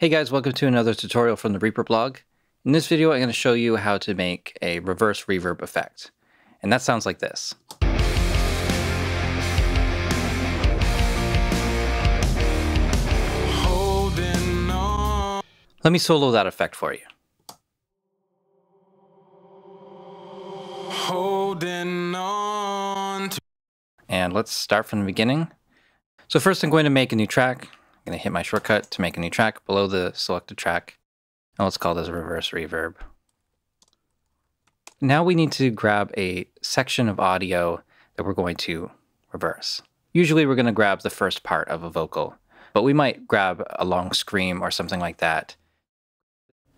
Hey guys, welcome to another tutorial from the Reaper blog. In this video, I'm going to show you how to make a reverse reverb effect. And that sounds like this. Let me solo that effect for you. And let's start from the beginning. So first I'm going to make a new track. Going to hit my shortcut to make a new track below the selected track. And let's call this reverse reverb. Now we need to grab a section of audio that we're going to reverse. Usually we're going to grab the first part of a vocal, but we might grab a long scream or something like that.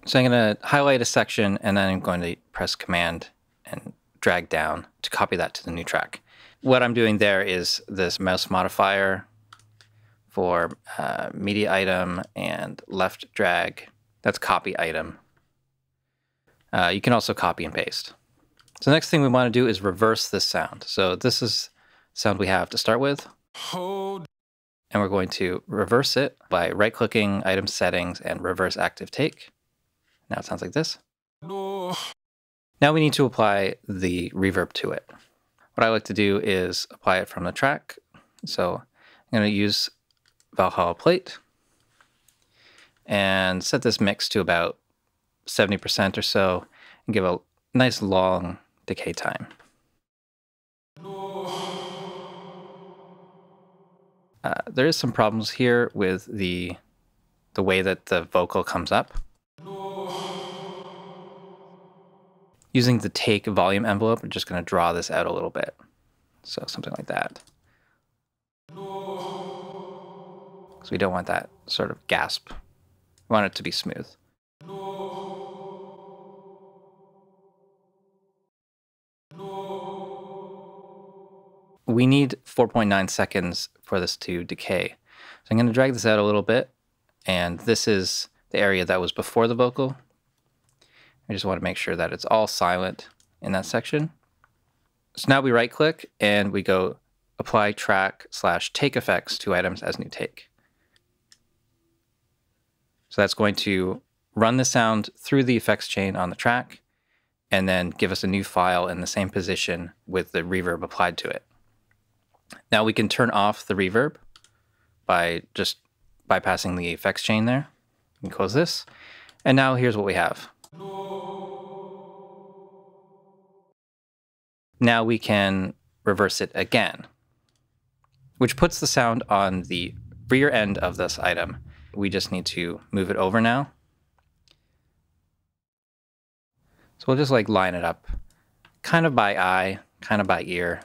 So I'm going to highlight a section and then I'm going to press Command and drag down to copy that to the new track. What I'm doing there is this mouse modifier for uh, media item and left drag. That's copy item. Uh, you can also copy and paste. So the next thing we want to do is reverse this sound. So this is sound we have to start with. Hold. And we're going to reverse it by right clicking item settings and reverse active take. Now it sounds like this. No. Now we need to apply the reverb to it. What I like to do is apply it from the track. So I'm going to use Valhalla plate and set this mix to about 70% or so and give a nice long decay time. Uh, there is some problems here with the the way that the vocal comes up. Using the take volume envelope, I'm just going to draw this out a little bit. So something like that. Because we don't want that sort of gasp. We want it to be smooth. We need 4.9 seconds for this to decay. So I'm going to drag this out a little bit, and this is the area that was before the vocal. I just want to make sure that it's all silent in that section. So now we right click and we go apply track slash take effects to items as new take. So that's going to run the sound through the effects chain on the track and then give us a new file in the same position with the reverb applied to it. Now we can turn off the reverb by just bypassing the effects chain there. We close this. And now here's what we have. Now we can reverse it again, which puts the sound on the rear end of this item we just need to move it over now. So we'll just like line it up kind of by eye, kind of by ear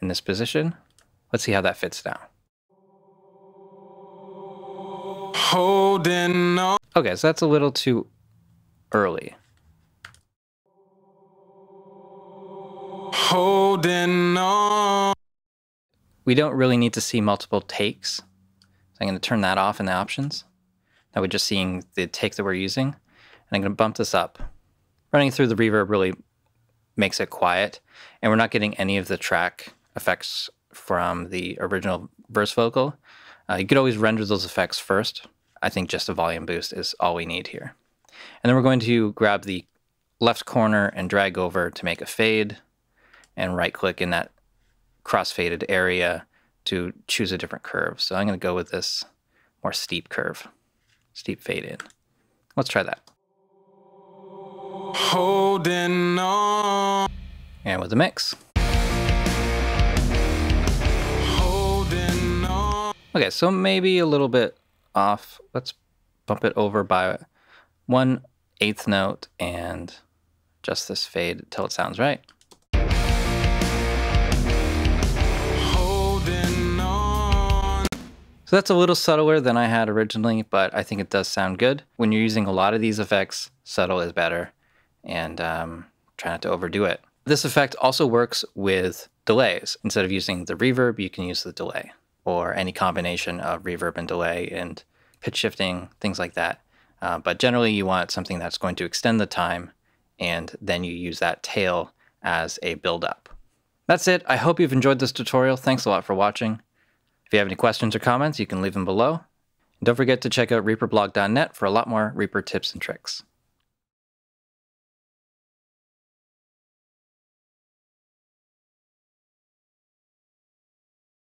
in this position. Let's see how that fits now. Holding on. Okay, so that's a little too early. Holding on. We don't really need to see multiple takes so I'm going to turn that off in the options. Now we're just seeing the take that we're using. And I'm going to bump this up. Running through the reverb really makes it quiet. And we're not getting any of the track effects from the original verse vocal. Uh, you could always render those effects first. I think just a volume boost is all we need here. And then we're going to grab the left corner and drag over to make a fade and right click in that cross faded area to choose a different curve. So I'm going to go with this more steep curve, steep fade in. Let's try that. Holding on. And with the mix. Okay, so maybe a little bit off. Let's bump it over by one eighth note and just this fade till it sounds right. So that's a little subtler than I had originally, but I think it does sound good. When you're using a lot of these effects, subtle is better, and um, try not to overdo it. This effect also works with delays. Instead of using the reverb, you can use the delay, or any combination of reverb and delay and pitch shifting, things like that. Uh, but generally, you want something that's going to extend the time, and then you use that tail as a build-up. That's it. I hope you've enjoyed this tutorial. Thanks a lot for watching. If you have any questions or comments, you can leave them below. And don't forget to check out reaperblog.net for a lot more Reaper tips and tricks.